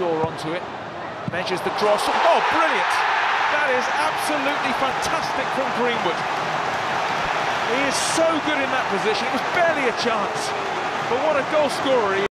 Shaw onto it, measures the cross. Oh, brilliant! That is absolutely fantastic from Greenwood. He is so good in that position. It was barely a chance, but what a goal scorer he is!